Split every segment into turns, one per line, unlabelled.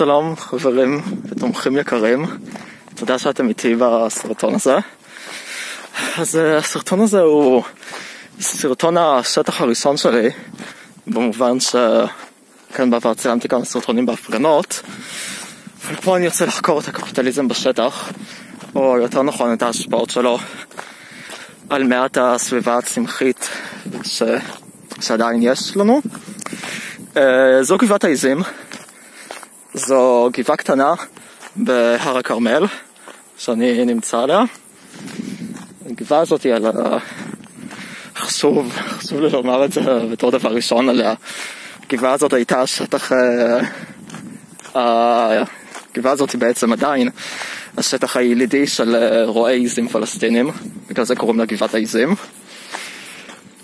שלום חברים ותומכים יקרים, תודה שאתם איתי בסרטון הזה. אז אה, הסרטון הזה הוא סרטון השטח הראשון שלי, במובן שכאן בעבר צילמתי כמה סרטונים בהפגנות, ופה אני רוצה לחקור את הקפיטליזם בשטח, או יותר נכון את ההשפעות שלו על מעט הסביבה הצמחית ש... שעדיין יש לנו. אה, זו גבעת העיזים. זו גבעה קטנה בהר הכרמל, שאני נמצא עליה. הגבעה הזאת היא על ה... חשוב, חשוב לי לומר את זה בתור דבר ראשון עליה. הגבעה הזאת הייתה שטח... אה, הגבעה הזאת היא בעצם עדיין השטח הילידי של אה, רועי עיזים פלסטינים, בגלל זה קוראים לה גבעת העיזים.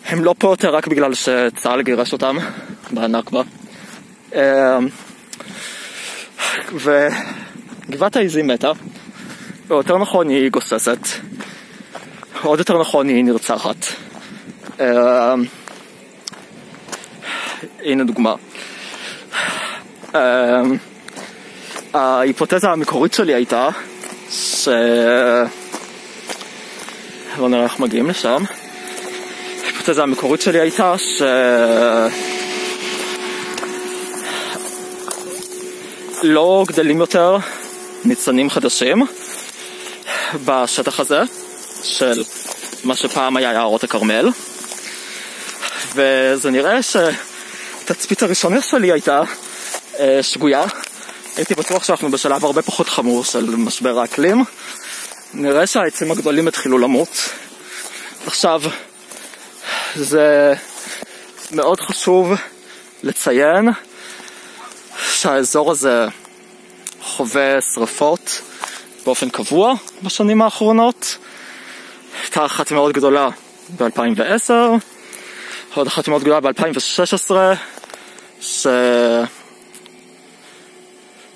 הם לא פה יותר רק בגלל שצה"ל גירש אותם בנכבה. וגבעת העיזים מתה, או יותר נכון היא גוססת, עוד יותר נכון היא נרצחת. אה, הנה דוגמה. אה, ההיפותזה המקורית שלי הייתה ש... בוא נראה איך מגיעים לשם. ההיפותזה המקורית שלי הייתה ש... לא גדלים יותר ניצנים חדשים בשטח הזה של מה שפעם היה יערות הכרמל. וזה נראה שהתצפית הראשונה שלי הייתה אה, שגויה. הייתי בטוח שאנחנו בשלב הרבה פחות חמור של משבר האקלים. נראה שהעצים הגדולים התחילו למות. עכשיו זה מאוד חשוב לציין שהאזור הזה חווה שרפות באופן קבוע בשנים האחרונות. הייתה אחת מאוד גדולה ב-2010, עוד אחת מאוד גדולה ב-2016, ש...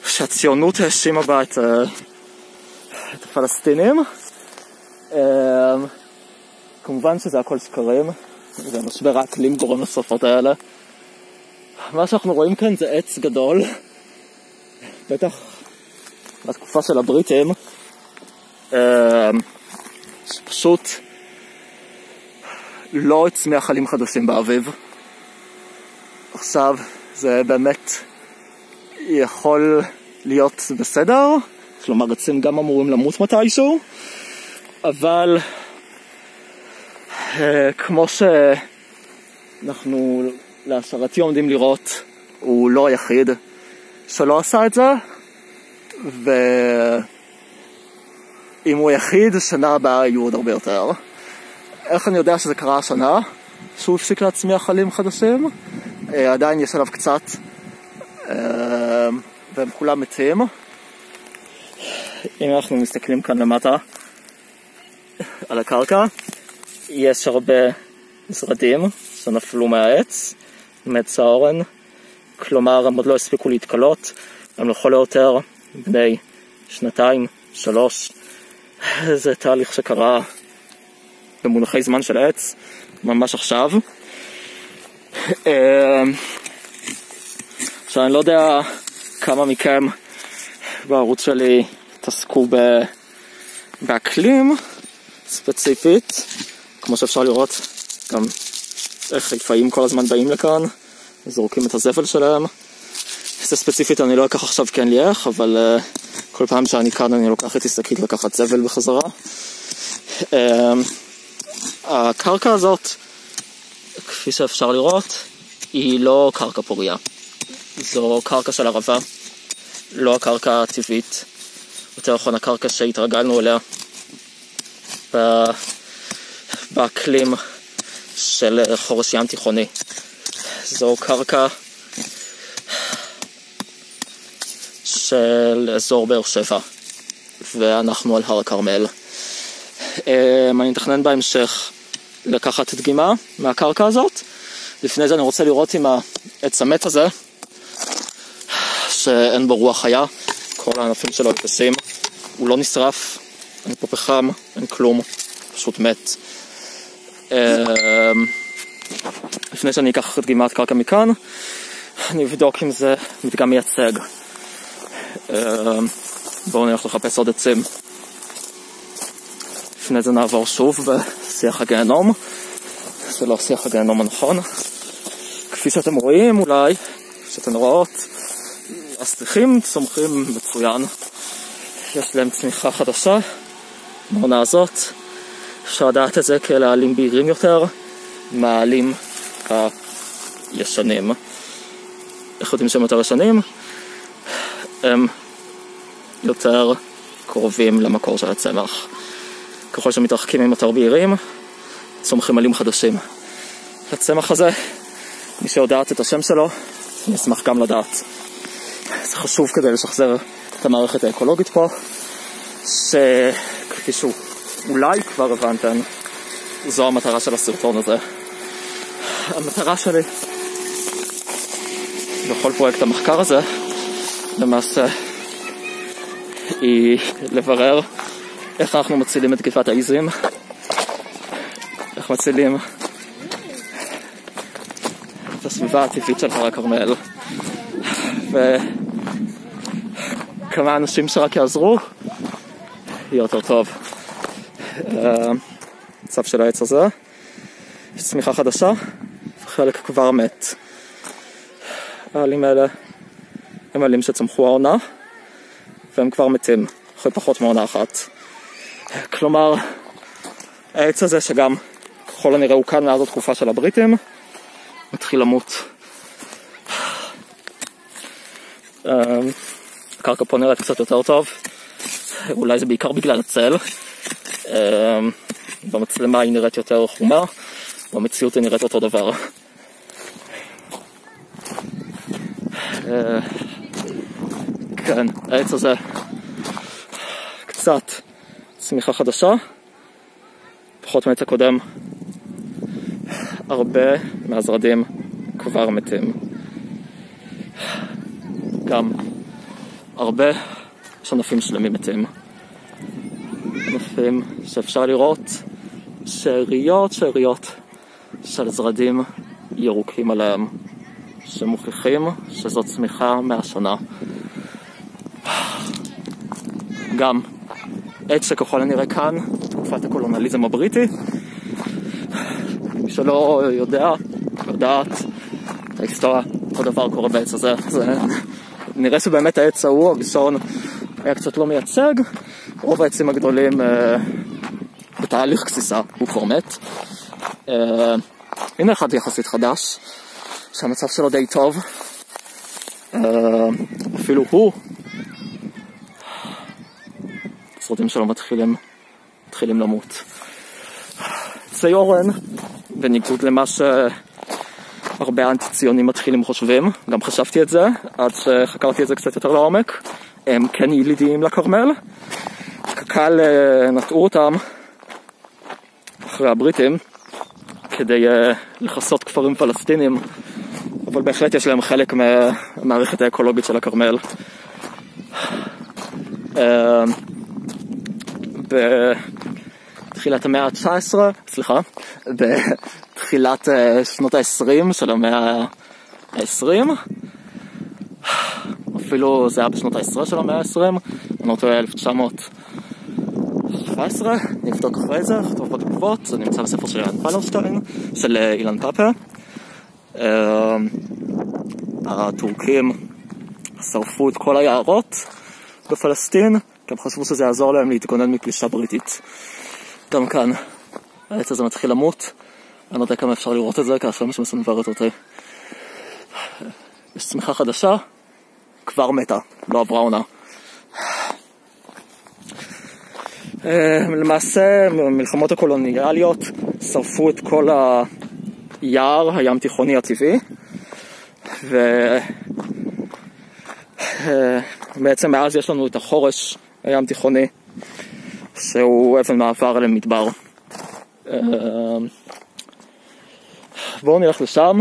שהציונות האשימה בה את, את הפלסטינים. אמ, כמובן שזה הכל שקרים, ומשבר האקלים גורם לשרפות האלה. מה שאנחנו רואים כאן זה עץ גדול, בטח בתקופה של הבריטים, אמ, שפשוט לא הצמיח עלים חדשים באביב. עכשיו, זה באמת יכול להיות בסדר, כלומר עצים גם אמורים למות מתישהו, אבל אה, כמו שאנחנו להשערתי עומדים לראות, הוא לא היחיד שלא עשה את זה, ואם הוא היחיד, שנה הבאה יהיו עוד הרבה יותר. איך אני יודע שזה קרה השנה? שהוא הפסיק להצמיח עלים חדשים? אה, עדיין יש עליו קצת, אה, והם כולם מתים. אם אנחנו מסתכלים כאן למטה על הקרקע, יש הרבה זרדים שנפלו מהעץ, מעץ האורן, כלומר הם עוד לא הספיקו להתקלות, הם לכל היותר בני שנתיים, שלוש. זה תהליך שקרה במונחי זמן של עץ, ממש עכשיו. אמ, עכשיו אני לא יודע כמה מכם בערוץ שלי התעסקו באקלים ספציפית, כמו שאפשר לראות גם חיפאים כל הזמן באים לכאן, זורקים את הזבל שלהם. זה ספציפית אני לא אקח עכשיו כי אין לי איך, אבל uh, כל פעם שאני כאן אני לוקח את השקית לקחת זבל בחזרה. Uh, הקרקע הזאת, כפי שאפשר לראות, היא לא קרקע פוריה. זו קרקע של ערבה, לא הקרקע הטבעית, יותר נכון הקרקע שהתרגלנו אליה באקלים של חורש ים תיכוני. זו קרקע של אזור באר שבע, ואנחנו על הר הכרמל. אמ, אני מתכנן בהמשך לקחת דגימה מהקרקע הזאת. לפני זה אני רוצה לראות אם העץ המת הזה, שאין בו רוח חיה, כל הענפים שלו יפסים, הוא לא נשרף, אין פה פחם, אין כלום, פשוט מת. אמ, לפני שאני אקח דגימת קרקע מכאן, אני אבדוק אם זה מדגם מייצג. אה, בואו נלך לחפש עוד עצים. לפני זה נעבור שוב בשיח הגיהנום, זה לא שיח הגיהנום הנכון. כפי שאתם רואים אולי, שאתן רואות, הסטיחים צומחים מצוין. יש להם צמיחה חדשה בעונה הזאת. אפשר לדעת את זה כאלה עלים בהירים יותר מהעלים הישנים. איך יודעים שהם יותר ישנים? הם יותר קרובים למקור של הצמח. ככל שמתרחקים הם יותר בהירים, צומחים עלים חדשים. הצמח הזה, מי שיודעת את השם שלו, אני אשמח גם לדעת. זה חשוב כדי לשחזר את המערכת האקולוגית פה, שכפי שאולי כבר הבנתם, זו המטרה של הסרטון הזה. המטרה שלי בכל פרויקט המחקר הזה, למעשה, היא לברר איך אנחנו מצילים את גבעת העיזים, איך מצילים את הסביבה הטבעית של הר הכרמל, וכמה אנשים שרק יעזרו, יהיה יותר טוב. המצב של העץ הזה, יש צמיחה חדשה, וחלק כבר מת. העלים האלה הם עלים שצמחו העונה, והם כבר מתים, אחרי פחות מעונה אחת. כלומר, העץ הזה שגם ככל הנראה הוא כאן מאז התקופה של הבריטים, מתחיל למות. הקרקע פה נראית קצת יותר טוב, אולי זה בעיקר בגלל הצל. במצלמה היא נראית יותר חומה, במציאות היא נראית אותו דבר. כן, העץ הזה קצת צמיחה חדשה, פחות מעץ הקודם. הרבה מהזרדים כבר מתים. גם הרבה יש שלמים מתים. ענפים שאפשר לראות שאריות שאריות של זרדים ירוקים עליהם, שמוכיחים שזאת צמיחה מהשנה. גם עץ שככל הנראה כאן, תקופת הקולונליזם הבריטי. מי שלא יודע, יודעת ההיסטוריה, אותו דבר קורה בעץ הזה. זה... נראה שבאמת העץ ההוא, הראשון, היה קצת לא מייצג. רוב העצים הגדולים בתהליך גסיסה, הוא כבר מת. הנה אחד יחסית חדש, שהמצב שלו די טוב. אפילו הוא השרדים שלו מתחילים, מתחילים למות. אצלי אורן, בניגוד למה שהרבה אנטי ציונים מתחילים חושבים, גם חשבתי את זה, עד שחקרתי את זה קצת יותר לעומק, הם כן ילידיים לכרמל. קק"ל אה, נטעו אותם אחרי הבריטים כדי אה, לכסות כפרים פלסטינים, אבל בהחלט יש להם חלק מהמערכת האקולוגית של הכרמל. אה, בתחילת המאה ה-19, סליחה, בתחילת שנות ה-20 של המאה ה-20, אפילו זה היה בשנות ה-10 של המאה ה-20, אני לא טועה 1917, נבדוק אחרי זה, נכתוב בתגובות, זה נמצא בספר של אילן פלרשטיין, של אה, אילן פאפה. אה, הטורקים שרפו את כל היערות בפלסטין, כי הם חשבו שזה יעזור להם להתגונן מפלישה בריטית. גם כאן, העץ הזה מתחיל למות, אני לא יודע כמה אפשר לראות את זה, כי השמש מסנוורת אותי. יש צמיחה חדשה, כבר מתה, לא עברה עונה. אה, למעשה, מלחמות הקולוניאליות שרפו את כל היער הים תיכוני הטבעי, ובעצם אה, מאז יש לנו את החורש הים תיכוני, שהוא אבן מעבר למדבר. אמ, בואו נלך לשם,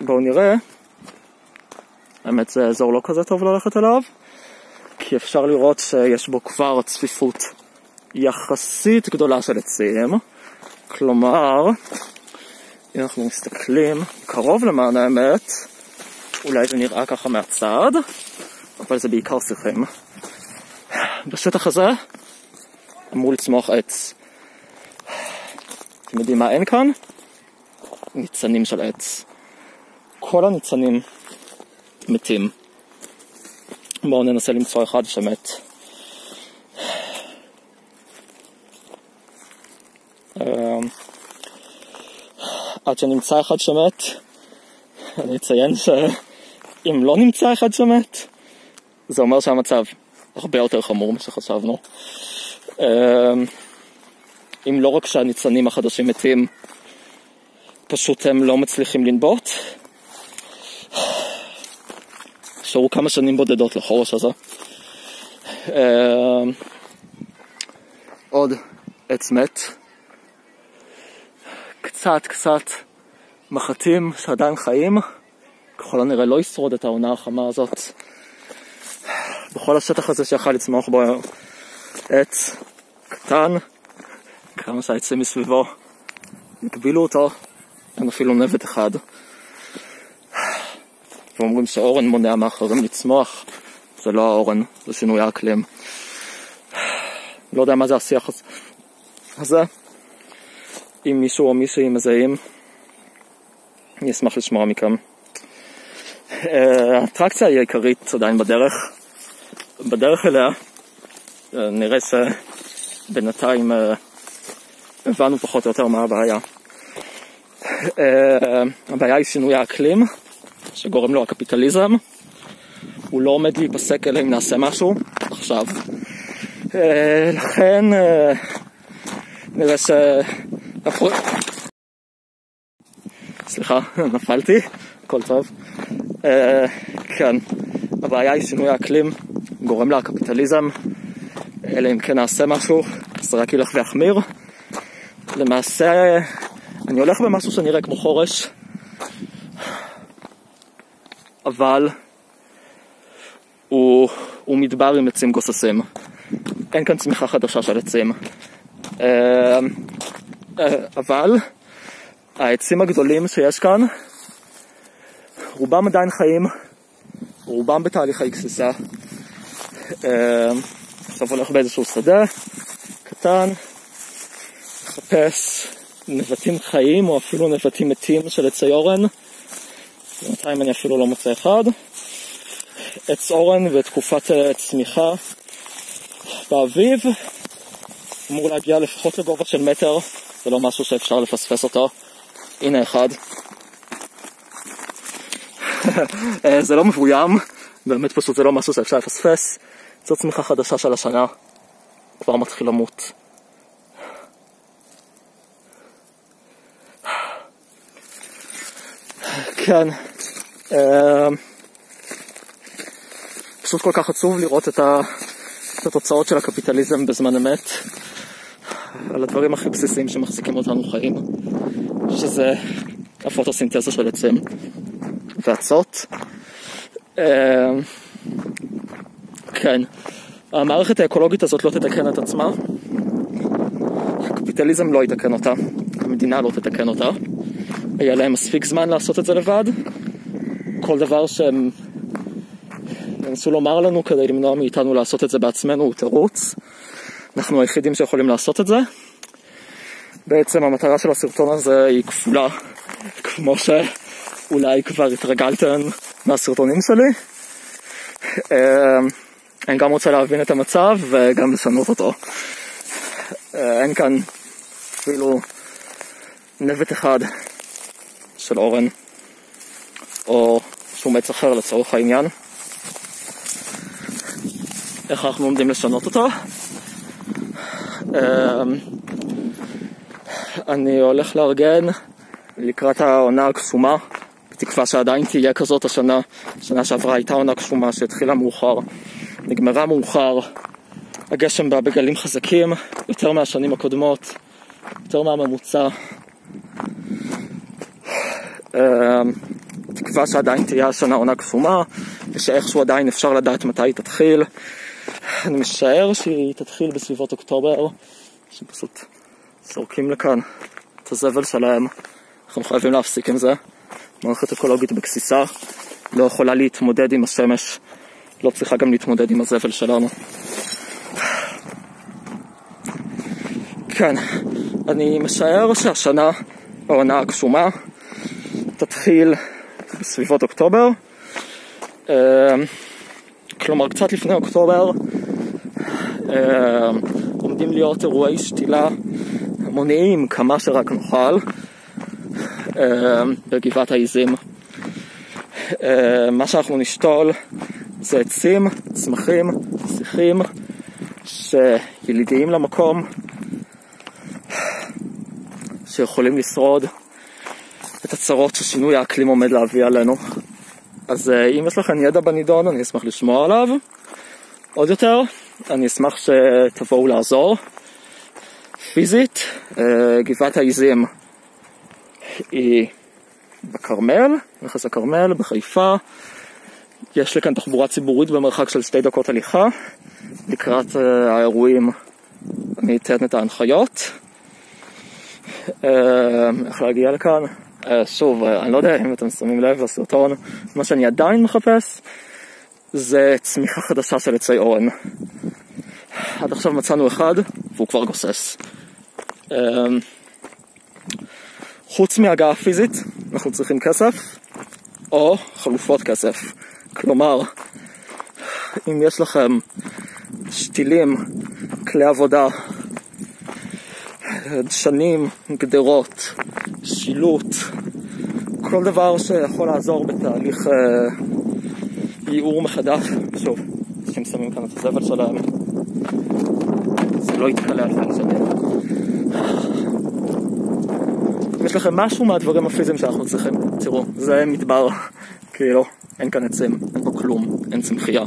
בואו נראה. האמת זה אזור לא כזה טוב ללכת אליו, כי אפשר לראות שיש בו כבר צפיפות יחסית גדולה של עצים. כלומר, אם אנחנו מסתכלים קרוב למען האמת, אולי זה נראה ככה מהצד, אבל זה בעיקר שיחים. בשטח הזה אמור לצמוח עץ. אתם יודעים מה אין כאן? ניצנים של עץ. כל הניצנים מתים. בואו ננסה למצוא אחד שמת. אמ, עד שנמצא אחד שמת, אני אציין שאם לא נמצא אחד שמת, זה אומר שהמצב הרבה יותר חמור ממה שחשבנו. אמ, אם לא רק שהניצנים החדשים מתים, פשוט הם לא מצליחים לנבוט. נשארו כמה שנים בודדות לחורש הזה. אמ, עוד עץ מת. קצת קצת מחטים שעדיין חיים, ככל הנראה לא ישרוד את העונה החמה הזאת. בכל השטח הזה שיכול לצמוח בו עץ קטן, כמה שהעצים מסביבו הגבילו אותו, אין אפילו נבט אחד. ואומרים שאורן מונע מאחרים לצמוח, זה לא האורן, זה שינוי האקלים. לא יודע מה זה השיח הזה. אם מישהו או מישהי מזהים, אני אשמח לשמוע מכם. אה, האטרקציה היא העיקרית עדיין בדרך. בדרך אליה אה, נראה שבינתיים אה, הבנו פחות או יותר מה הבעיה. הבעיה היא שינוי האקלים, שגורם לו הקפיטליזם. הוא לא עומד להיפסק אלא אם נעשה משהו עכשיו. לכן נראה ש... סליחה, נפלתי, הכל טוב. אה, כן, הבעיה היא שינוי האקלים גורם לקפיטליזם, אלא אם כן נעשה משהו, זה רק ילך ויחמיר. למעשה, אני הולך במשהו שנראה כמו חורש, אבל הוא, הוא מדבר עם עצים גוססים. אין כאן צמיחה חדשה של עצים. אה, אה, אבל העצים הגדולים שיש כאן, רובם עדיין חיים, רובם בתהליכי גסיסה. אה, עכשיו הולך באיזשהו שדה קטן, מחפש נבטים חיים או אפילו נבטים מתים של עצי אורן. בינתיים אני אפילו לא מוצא אחד. עץ אורן ותקופת צמיחה באביב אמור להגיע לפחות לגובה של מטר, זה לא משהו שאפשר לפספס אותו. הנה אחד. אה, זה לא מבוים, באמת פשוט זה לא משהו שאפשר לפספס. זו צמיחה חדשה של השנה, כבר מתחיל למות. כן, אה, פשוט כל כך עצוב לראות את, התוצאות של הקפיטליזם בזמן אמת. על הדברים הכי בסיסיים שמחזיקים אותנו חיים, שזה הפוטוסינתזה של עצים ואצות. אמ, כן, המערכת האקולוגית הזאת לא תתקן את עצמה, הקפיטליזם לא יתקן אותה, המדינה לא תתקן אותה, יהיה להם מספיק זמן לעשות את זה לבד. כל דבר שהם ינסו לומר לנו כדי למנוע מאיתנו לעשות את זה בעצמנו הוא תירוץ. אנחנו היחידים שיכולים לעשות את זה. בעצם המטרה של הסרטון הזה היא כפולה, כמו שאולי כבר התרגלתם מהסרטונים שלי. אמ, אני גם רוצה להבין את המצב וגם לשנות אותו. אה, אין כאן אפילו נבט אחד של אורן, או שום עץ אחר לצורך העניין. איך אנחנו עומדים לשנות אותו? אמ, אני הולך לארגן לקראת העונה הקסומה, בתקווה שעדיין תהיה כזאת השנה. שנה שעברה הייתה עונה קסומה שהתחילה מאוחר, נגמרה מאוחר, הגשם בא בגלים חזקים, יותר מהשנים הקודמות, יותר מהממוצע. אמ, תקווה שעדיין תהיה השנה עונה קסומה, ושאיכשהו עדיין אפשר לדעת מתי היא תתחיל. אני משער שהיא תתחיל בסביבות אוקטובר, שפשוט זורקים לכאן את הזבל שלהם. אנחנו חייבים להפסיק עם זה. מערכת אקולוגית בגסיסה לא יכולה להתמודד עם השמש לא צריכה גם להתמודד עם הזבל שלנו. כן, אני משער שהשנה העונה הגשומה תתחיל בסביבות אוקטובר. אמ, כלומר, קצת לפני אוקטובר אמ, עומדים להיות אירועי שתילה המוניים כמה שרק נוכל אמ, בגבעת העיזים. מה שאנחנו נשתול זה עצים, צמחים, שיחים שילידיים למקום, שיכולים לשרוד את הצרות ששינוי האקלים עומד להביא עלינו. אז אה, אם יש לכם ידע בנידון, אני אשמח לשמוע עליו. עוד יותר, אני אשמח שתבואו לעזור. פיזית, אה, גבעת העיזים היא בכרמל, נכס הכרמל, בחיפה. יש לי כאן תחבורה ציבורית במרחק של שתי דקות הליכה. לקראת אה, האירועים אני אתן את ההנחיות. איך להגיע לכאן? אה, שוב, אה, אני לא יודע אם אתם שמים לב לסרטון, מה שאני עדיין מחפש זה צמיחה חדשה של עצי אורן. עד עכשיו מצאנו אחד והוא כבר גוסס. אמ, חוץ מהגעה פיזית, אנחנו צריכים כסף או חלופות כסף. כלומר, אם יש לכם שתילים, כלי עבודה, דשנים, גדרות, שילוט, כל דבר שיכול לעזור בתהליך אה, ייעור מחדש. שוב, אנשים שמים כאן את הזבל שלהם, זה לא יתקלה על שנים. אם יש לכם משהו מהדברים הפיזיים שאנחנו צריכים, תראו, זה מדבר, כאילו, אין כאן עצים, אין פה כלום, אין צמחייה.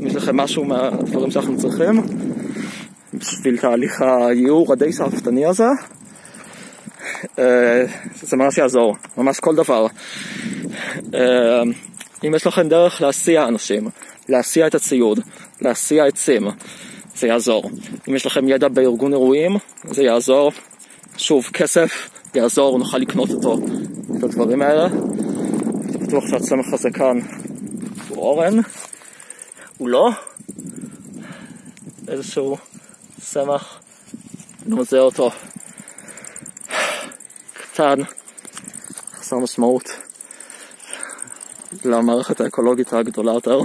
יש לכם משהו מהדברים שאנחנו צריכים, בשביל תהליך הייעור הדי שאפתני הזה, אה, זה ממש יעזור, ממש כל דבר. אה, אם יש לכם דרך להסיע אנשים, להסיע את הציוד, להסיע עצים, זה יעזור. אם יש לכם ידע בארגון אירועים, זה יעזור. שוב, כסף יעזור, נוכל לקנות אותו, את הדברים האלה. אני בטוח שהצמח הזה כאן הוא אורן, הוא לא. איזשהו צמח, נוזר אותו. קטן, חסר משמעות. למערכת האקולוגית הגדולה יותר.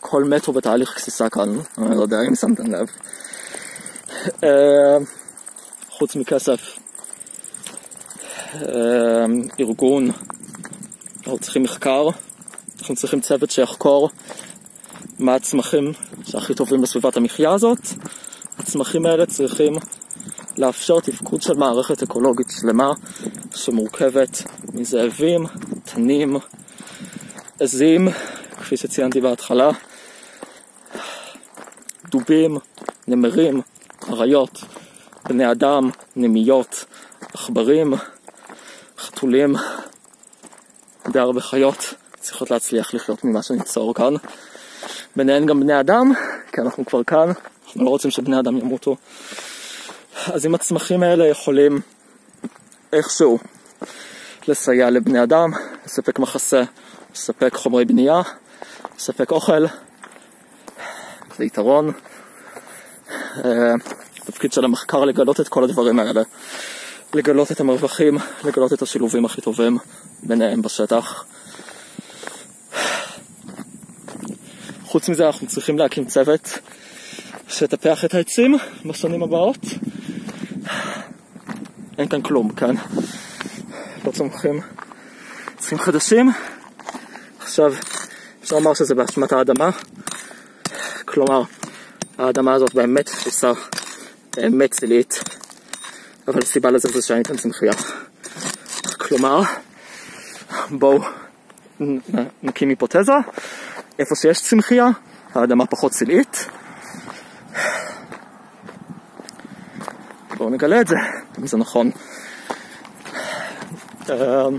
כל מטרו בתהליך גסיסה כאן, אני לא יודע אם שמתם לב. אה, חוץ מכסף, אה, ארגון, אנחנו צריכים מחקר, אנחנו צריכים צוות שיחקור מה הצמחים שהכי טובים בסביבת המחיה הזאת. הצמחים האלה צריכים לאפשר תפקוד של מערכת אקולוגית שלמה שמורכבת מזאבים, תנים, עזים, כפי שציינתי בהתחלה, דובים, נמרים, אריות, בני אדם, נמיות, עכברים, חתולים, די הרבה חיות צריכות להצליח לחיות ממה שניצור כאן. ביניהן גם בני אדם, כי אנחנו כבר כאן, אנחנו לא רוצים שבני אדם ימותו. אז אם הצמחים האלה יכולים איכשהו לסייע לבני אדם, לספק מחסה, לספק חומרי בנייה, לספק אוכל, זה יתרון. התפקיד של המחקר לגלות את כל הדברים האלה, לגלות את המרווחים, לגלות את השילובים הכי טובים ביניהם בשטח. חוץ מזה אנחנו צריכים להקים צוות שתטפח את העצים בשנים הבאות. אין כאן כלום, כן? לא צומחים עצים חדשים. עכשיו, אפשר לומר שזה באשמת האדמה. כלומר, האדמה הזאת באמת תפיסה באמת צילית, אבל הסיבה לזה זה שאין כאן צמחייה. כלומר, בואו נקים היפותזה, איפה שיש צמחייה, האדמה פחות צילית. בואו נגלה את זה, אם זה נכון. אמ,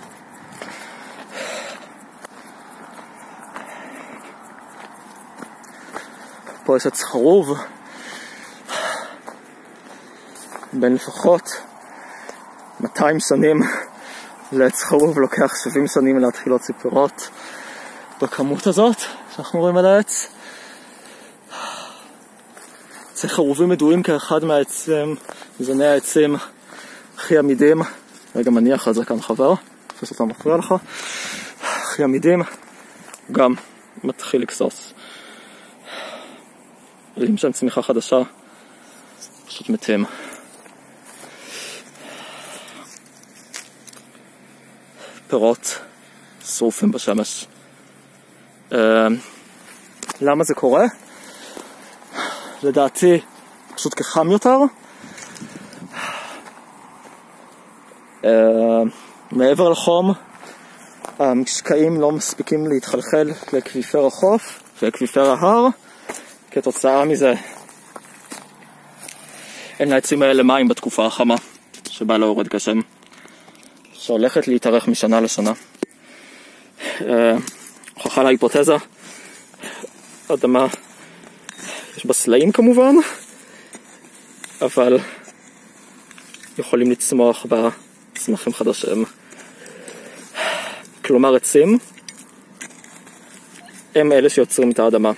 פה יש עץ חרוב בין לפחות 200 שנים לעץ חרוב לוקח 70 שנים להתחיל להוציא פירות בכמות הזאת שאנחנו רואים על העץ. עצי חרובים ידועים כאחד מהעצים, מזני העצים הכי עמידים, רגע מניח על זה כאן חבר, לפני שאתה מפריע לך, הכי עמידים, גם מתחיל לגסוס. אם שם צמיחה חדשה, פשוט מתים. פירות שרופים בשמש. אה, למה זה קורה? לדעתי פשוט כחם יותר. אה, מעבר לחום, המשקעים לא מספיקים להתחלחל לאקוויפר החוף ואקוויפר ההר, כתוצאה מזה אין לעצים האלה מים בתקופה החמה שבה לא יורד גשם, שהולכת להתארך משנה לשנה. הוכחה להיפותזה, אדמה יש בה סלעים כמובן, אבל יכולים לצמוח בה צמחים חדשים. כלומר עצים הם אלה שיוצרים את האדמה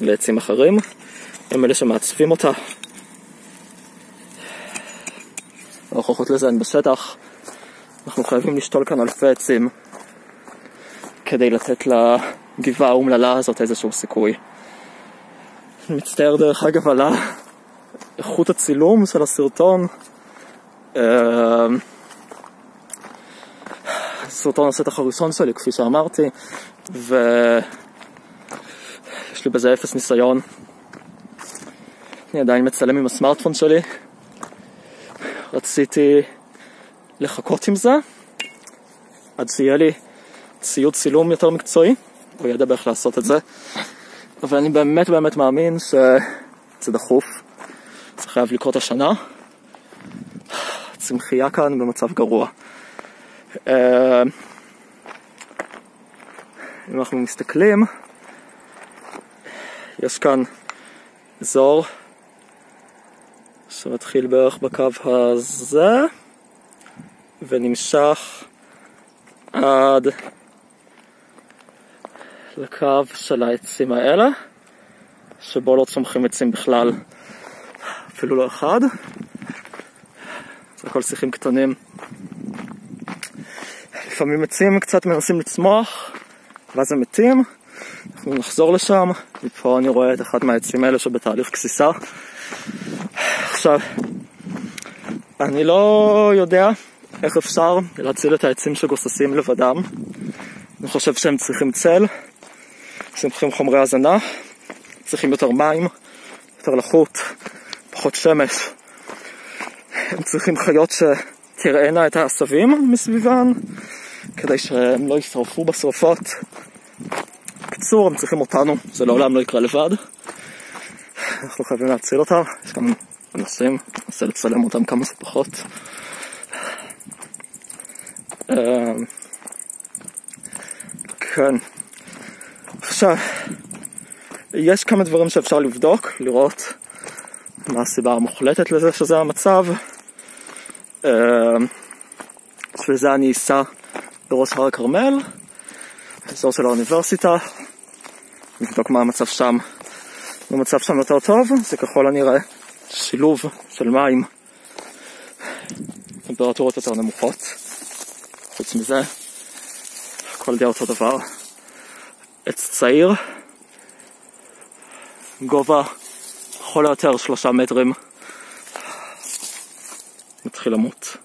לעצים אחרים, הם אלה שמעצבים אותה. ההוכחות לזה הן בשטח, אנחנו חייבים לשתול כאן אלפי עצים כדי לתת לגבעה האומללה הזאת איזשהו סיכוי. מצטער דרך אגב על איכות הצילום של הסרטון. סרטון הסטח הראשון שלי, כפי שאמרתי, ויש לי בזה אפס ניסיון. אני עדיין מצלם עם הסמארטפון שלי. רציתי לחכות עם זה עד שיהיה לי ציוד צילום יותר מקצועי, וידע באיך לעשות את זה. אבל אני באמת באמת מאמין שזה דחוף, זה חייב לקרות השנה. הצמחייה כאן במצב גרוע. אה, אם אנחנו מסתכלים, יש כאן אזור שמתחיל בערך בקו הזה ונמשך עד לקו של העצים האלה, שבו לא צומחים עצים בכלל, אפילו לא אחד. זה הכל שיחים קטנים. לפעמים עצים קצת מנסים לצמוח, ואז הם מתים. אנחנו נחזור לשם, ופה אני רואה את אחד מהעצים האלה שבתהליך גסיסה. עכשיו, אני לא יודע איך אפשר להציל את העצים שגוססים לבדם. אני חושב שהם צריכים צל, צריכים חומרי הזנה, צריכים יותר מים, יותר לחות, פחות שמש. הם צריכים חיות שתראינה את העשבים מסביבן, כדי שהם לא יישרפו בשרפות. בקיצור, הם צריכים אותנו, זה לעולם לא יקרה לבד. אנחנו חייבים להציל אותם, יש גם אנשים, ננסה לצלם אותם כמה שפחות. אמ, כן. עכשיו, יש כמה דברים שאפשר לבדוק, לראות מה הסיבה המוחלטת לזה שזה המצב. אמ, בשביל זה אני אסע בראש הר הכרמל, באזור של האוניברסיטה, נבדוק מה המצב שם. המצב שם יותר טוב, זה ככל הנראה שילוב של מים, טמפרטורות יותר נמוכות. חוץ מזה, הכל די אותו דבר. עץ צעיר, גובה לכל היותר שלושה מטרים, מתחיל למות.